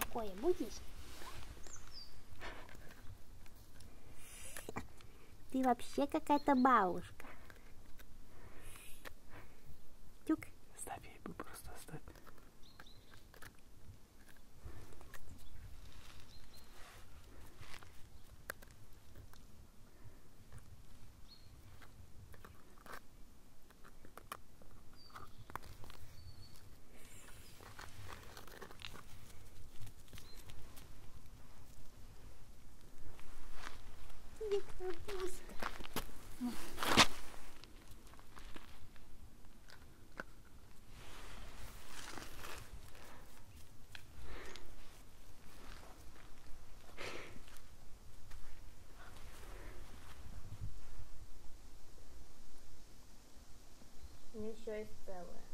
Такое будешь? Ты вообще какая-то бабушка. Еще есть целое.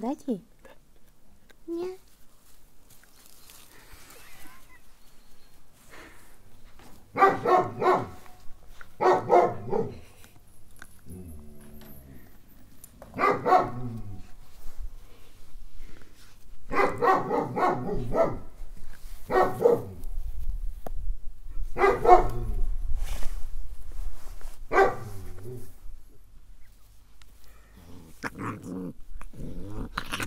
Дать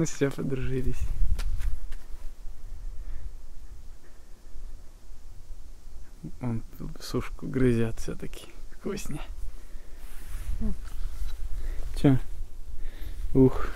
Ну все, подружились. Он сушку грызет все-таки. Вкуснее. Че? Ух.